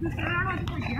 你啥了？你不行。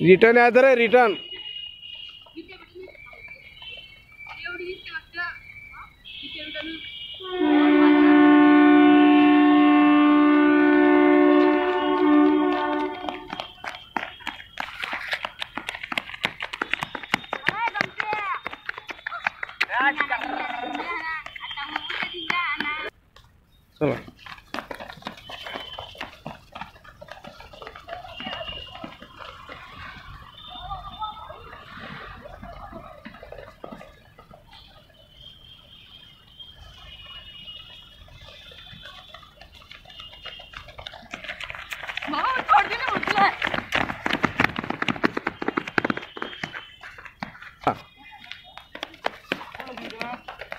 return यायचं रे return चला। 看。看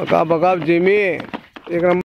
बघा बका जिमी। एक नंबर।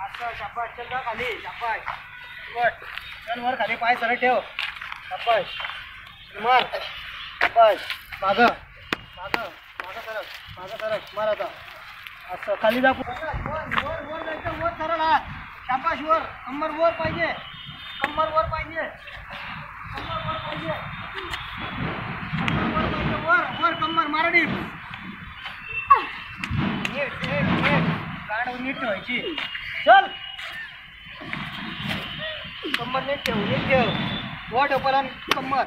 असं खाली चल जा खाली शाबास वट चल वर खाली पाय सरळ ठेव. शाबास मार शाबास मागं. मागं. मागं सरळ मागं सरळ. मार आता. असं खाली जा वर वर वर जायचं वर सरळ हा शाबास वर. कंबर वर पाहिजे. कंबर वर पाहिजे. कंबर वर पाहिजे. कंबर वर पाहिजे वर वर कंबर. मारडी. नीट नीट नीट. गाड नीट ठेवायची. चल. कंबर नीट ठेव नीट ठेव. वर ठेव आणि कंबर.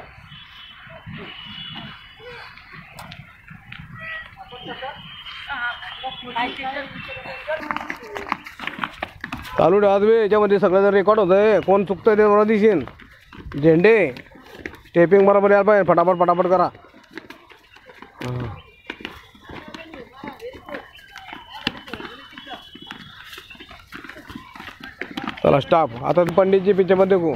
चालू ठेवा तुम्ही याच्यामध्ये सगळं रेकॉर्ड होत कोण चुकतंय ते दिसेल झेंडे. टेपिंग बरोबर यायला पाहिजे. फटाफट फटाफट करा. चला स्टाफ आता पंडितजी पिक्चरमध्ये देखू।